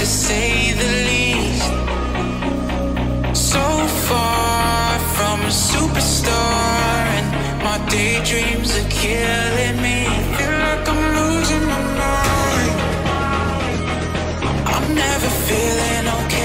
to say the least. So far from a superstar, and my daydreams are killing me. Feel like I'm losing my mind. I'm never feeling okay.